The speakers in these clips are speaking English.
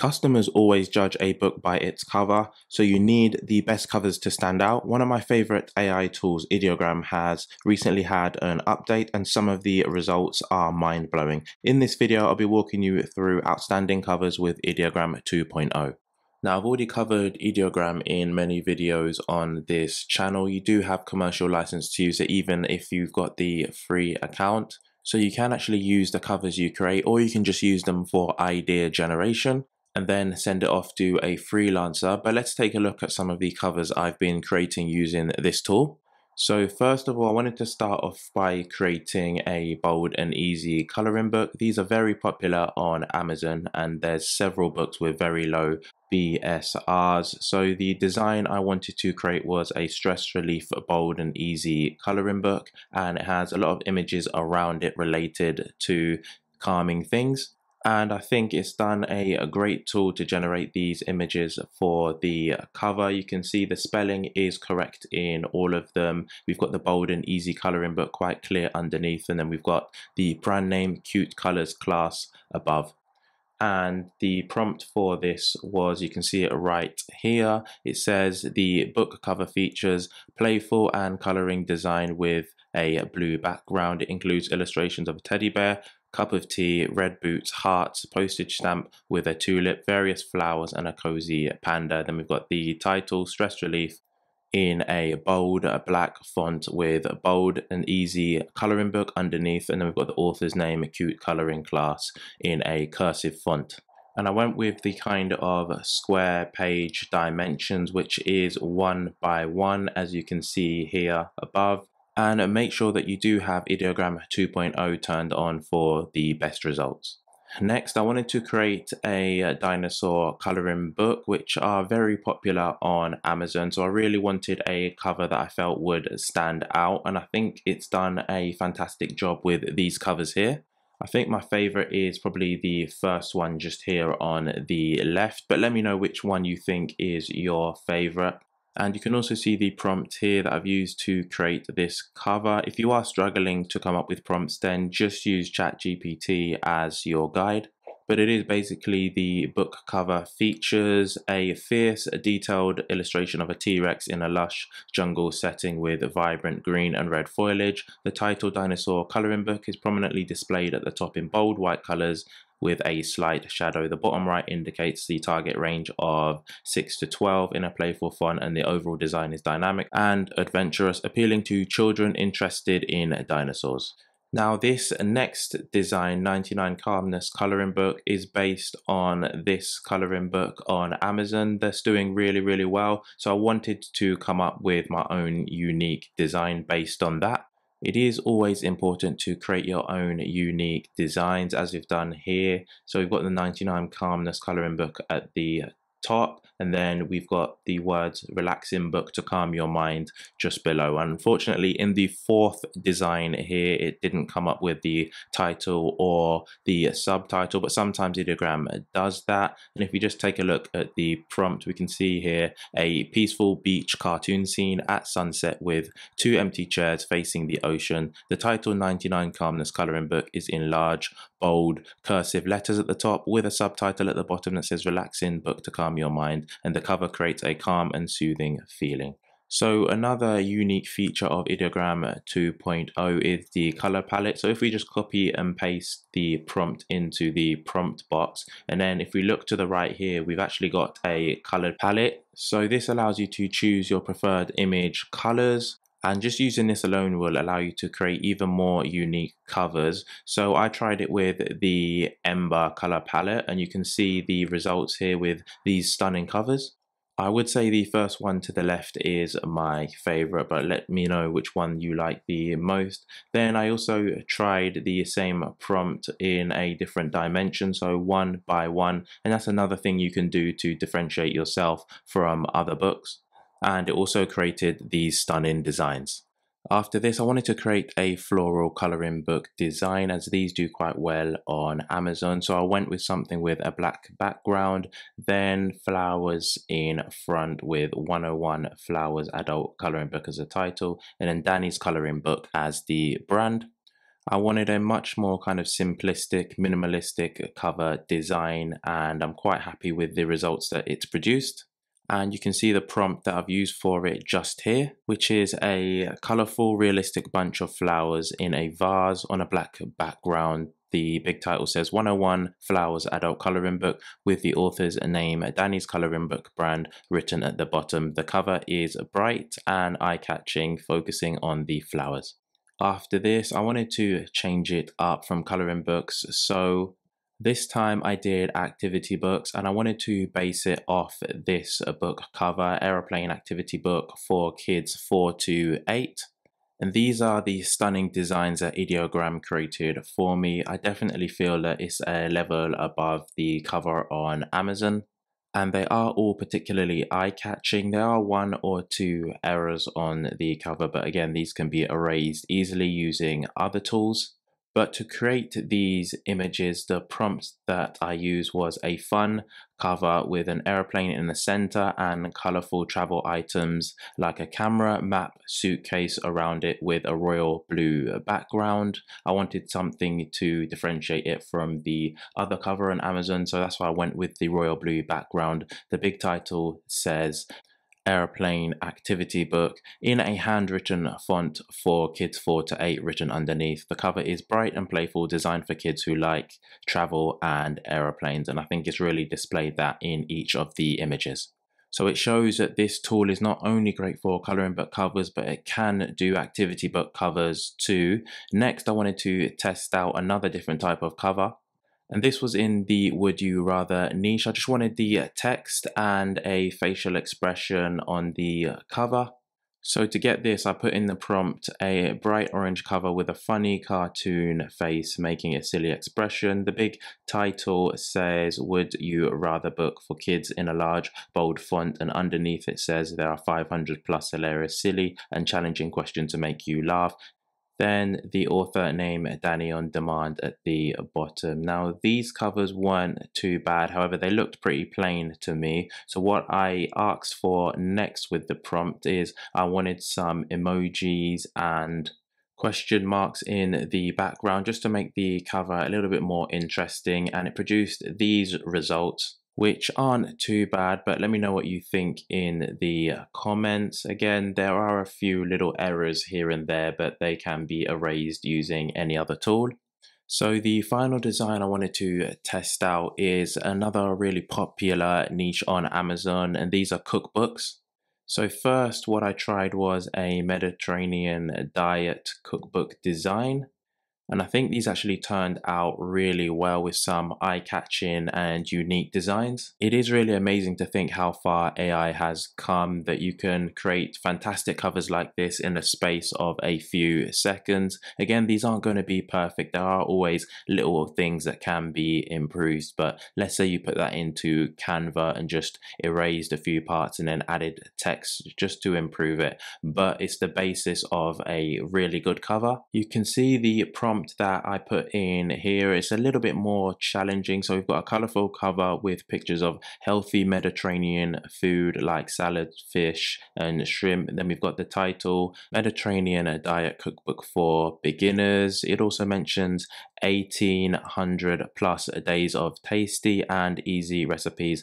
Customers always judge a book by its cover, so you need the best covers to stand out. One of my favorite AI tools, Ideogram, has recently had an update and some of the results are mind blowing. In this video, I'll be walking you through outstanding covers with Ideogram 2.0. Now I've already covered Ideogram in many videos on this channel. You do have commercial license to use it even if you've got the free account. So you can actually use the covers you create or you can just use them for idea generation and then send it off to a freelancer. But let's take a look at some of the covers I've been creating using this tool. So first of all, I wanted to start off by creating a bold and easy coloring book. These are very popular on Amazon and there's several books with very low BSRs. So the design I wanted to create was a stress relief bold and easy coloring book and it has a lot of images around it related to calming things and I think it's done a, a, great tool to generate these images for the cover. You can see the spelling is correct in all of them. We've got the bold and easy coloring book quite clear underneath and then we've got the brand name cute colors class above. And the prompt for this was, you can see it right here. It says the book cover features playful and coloring design with a blue background. It includes illustrations of a teddy bear, cup of tea, red boots, hearts, postage stamp with a tulip, various flowers, and a cozy panda. Then we've got the title, Stress Relief, in a bold black font with a bold and easy coloring book underneath. And then we've got the author's name, Acute coloring class in a cursive font. And I went with the kind of square page dimensions, which is one by one, as you can see here above and make sure that you do have Ideogram 2.0 turned on for the best results. Next, I wanted to create a uh, dinosaur coloring book, which are very popular on Amazon. So I really wanted a cover that I felt would stand out. And I think it's done a fantastic job with these covers here. I think my favorite is probably the first one just here on the left, but let me know which one you think is your favorite. And you can also see the prompt here that I've used to create this cover. If you are struggling to come up with prompts, then just use ChatGPT as your guide. But it is basically the book cover features a fierce, detailed illustration of a T-Rex in a lush jungle setting with vibrant green and red foliage. The title dinosaur coloring book is prominently displayed at the top in bold white colors with a slight shadow. The bottom right indicates the target range of 6 to 12 in a playful font and the overall design is dynamic and adventurous, appealing to children interested in dinosaurs. Now this next design, 99 Calmness coloring book, is based on this coloring book on Amazon. That's doing really, really well. So I wanted to come up with my own unique design based on that. It is always important to create your own unique designs as we've done here. So we've got the 99 Calmness coloring book at the top and then we've got the words relaxing book to calm your mind just below. Unfortunately in the fourth design here it didn't come up with the title or the subtitle but sometimes ideogram does that. And if we just take a look at the prompt we can see here a peaceful beach cartoon scene at sunset with two empty chairs facing the ocean. The title 99 calmness coloring book is in large bold cursive letters at the top with a subtitle at the bottom that says relaxing book to calm your mind and the cover creates a calm and soothing feeling. So another unique feature of Ideogram 2.0 is the color palette. So if we just copy and paste the prompt into the prompt box, and then if we look to the right here, we've actually got a color palette. So this allows you to choose your preferred image colors, and just using this alone will allow you to create even more unique covers. So I tried it with the Ember color palette and you can see the results here with these stunning covers. I would say the first one to the left is my favorite, but let me know which one you like the most. Then I also tried the same prompt in a different dimension, so one by one, and that's another thing you can do to differentiate yourself from other books and it also created these stunning designs. After this, I wanted to create a floral coloring book design as these do quite well on Amazon. So I went with something with a black background, then flowers in front with 101 Flowers Adult Coloring Book as a title, and then Danny's Coloring Book as the brand. I wanted a much more kind of simplistic, minimalistic cover design, and I'm quite happy with the results that it's produced. And you can see the prompt that I've used for it just here, which is a colorful, realistic bunch of flowers in a vase on a black background. The big title says 101 Flowers Adult Coloring Book with the author's name, Danny's Coloring Book brand, written at the bottom. The cover is bright and eye catching, focusing on the flowers after this I wanted to change it up from coloring books so this time I did activity books and I wanted to base it off this book cover aeroplane activity book for kids 4 to 8 and these are the stunning designs that Ideogram created for me. I definitely feel that it's a level above the cover on Amazon and they are all particularly eye-catching. There are one or two errors on the cover, but again, these can be erased easily using other tools. But to create these images, the prompt that I used was a fun cover with an airplane in the center and colorful travel items like a camera, map, suitcase around it with a royal blue background. I wanted something to differentiate it from the other cover on Amazon, so that's why I went with the royal blue background. The big title says airplane activity book in a handwritten font for kids 4 to 8 written underneath. The cover is bright and playful, designed for kids who like travel and aeroplanes, and I think it's really displayed that in each of the images. So it shows that this tool is not only great for coloring book covers, but it can do activity book covers too. Next, I wanted to test out another different type of cover. And this was in the would you rather niche. I just wanted the text and a facial expression on the cover. So to get this, I put in the prompt a bright orange cover with a funny cartoon face making a silly expression. The big title says, Would you rather book for kids in a large, bold font? And underneath it says, There are 500 plus hilarious, silly, and challenging questions to make you laugh. Then the author name Danny on Demand at the bottom. Now these covers weren't too bad, however they looked pretty plain to me. So what I asked for next with the prompt is I wanted some emojis and question marks in the background just to make the cover a little bit more interesting and it produced these results which aren't too bad, but let me know what you think in the comments. Again, there are a few little errors here and there, but they can be erased using any other tool. So the final design I wanted to test out is another really popular niche on Amazon, and these are cookbooks. So first, what I tried was a Mediterranean diet cookbook design. And I think these actually turned out really well with some eye-catching and unique designs. It is really amazing to think how far AI has come that you can create fantastic covers like this in a space of a few seconds. Again, these aren't going to be perfect. There are always little things that can be improved, but let's say you put that into Canva and just erased a few parts and then added text just to improve it. But it's the basis of a really good cover. You can see the prompt prompt that I put in here is a little bit more challenging. So we've got a colorful cover with pictures of healthy Mediterranean food like salad, fish, and shrimp. And then we've got the title Mediterranean Diet Cookbook for Beginners. It also mentions 1800 plus days of tasty and easy recipes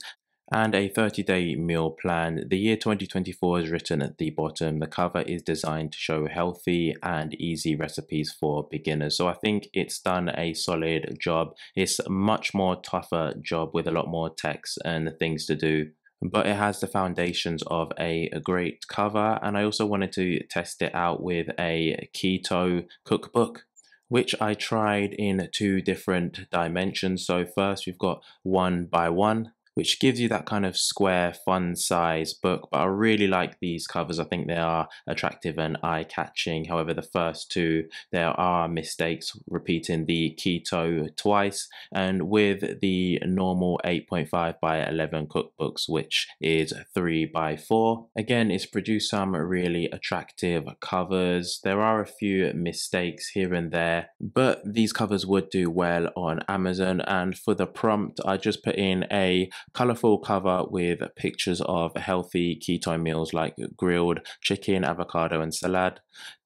and a 30 day meal plan. The year 2024 is written at the bottom. The cover is designed to show healthy and easy recipes for beginners. So I think it's done a solid job. It's a much more tougher job with a lot more text and things to do. But it has the foundations of a, a great cover, and I also wanted to test it out with a keto cookbook which I tried in two different dimensions. So first we've got one by one which gives you that kind of square, fun size book. But I really like these covers. I think they are attractive and eye catching. However, the first two, there are mistakes repeating the keto twice. And with the normal 8.5 by 11 cookbooks, which is 3 by 4, again, it's produced some really attractive covers. There are a few mistakes here and there, but these covers would do well on Amazon. And for the prompt, I just put in a colorful cover with pictures of healthy keto meals like grilled chicken, avocado, and salad.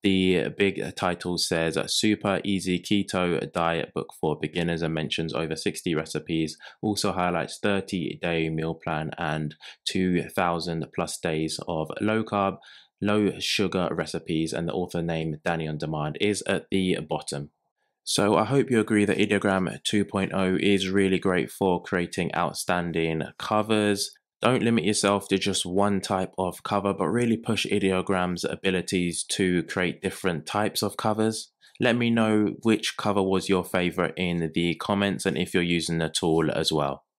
The big title says Super Easy Keto Diet Book for Beginners and mentions over 60 recipes. Also highlights 30 day meal plan and 2,000 plus days of low carb, low sugar recipes. And the author name, Danny on Demand, is at the bottom. So I hope you agree that Ideogram 2.0 is really great for creating outstanding covers. Don't limit yourself to just one type of cover, but really push Ideogram's abilities to create different types of covers. Let me know which cover was your favorite in the comments and if you're using the tool as well.